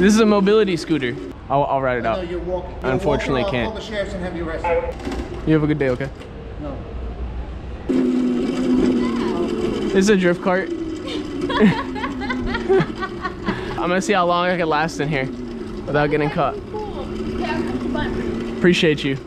This is a mobility scooter. I'll, I'll ride it No, out. you're walking. I unfortunately walking, I'll can't. The and have you. You have a good day, okay? No. This is a drift cart. I'm gonna see how long I can last in here without getting caught. Appreciate you.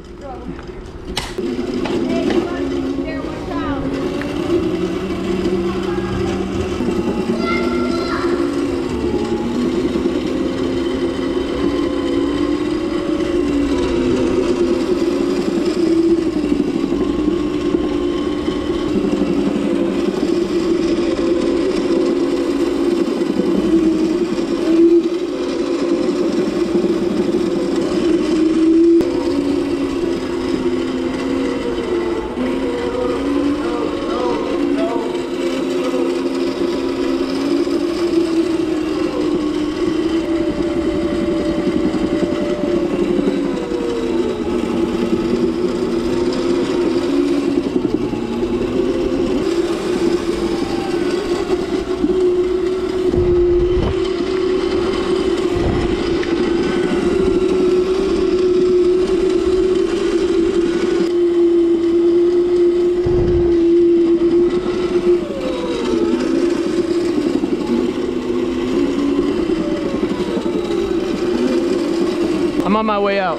I'm on my way out.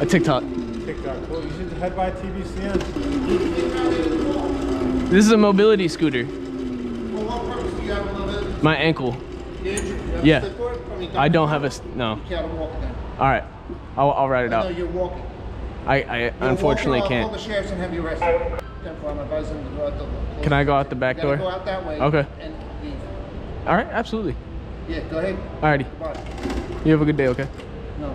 A TikTok. TikTok. Well, you should head by TBCN. This is a mobility scooter. For what purpose do you have a? My ankle. Did you? You have a Yeah. slip for it? I mean, I don't have a, no. You can't walk then. All right. I'll, I'll ride it No, out. you're walking. I, I You're unfortunately walking, can't. the and have you arrested. Ten four, I'm advising them to go out the. Can I go out the back door? go out that way. Okay. And leave. All right, absolutely. Yeah, go ahead. Alrighty. Bye. You have a good day, okay? No.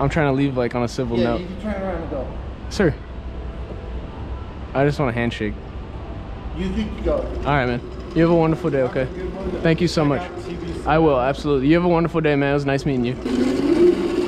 I'm trying to leave like on a civil Yeah, note. you can turn around and go. Sir. I just want a handshake. You can go. All right, man. You have a wonderful day, okay? Thank you so much. I will, absolutely. You have a wonderful day, man. It was nice meeting you.